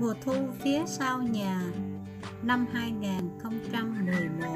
Mùa thu phía sau nhà năm 2011